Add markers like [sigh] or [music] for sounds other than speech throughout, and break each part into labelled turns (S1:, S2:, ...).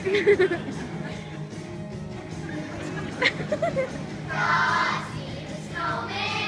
S1: [laughs] Frosty the Snowman.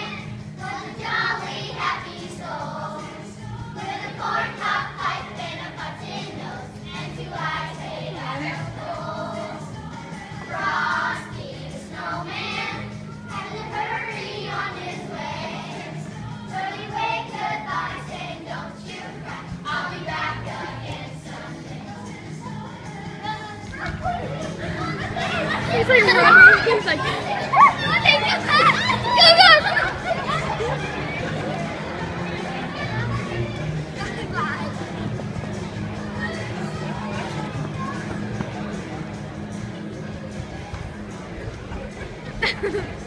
S2: He's like running. He's like.
S1: Go, go! Ha ha ha.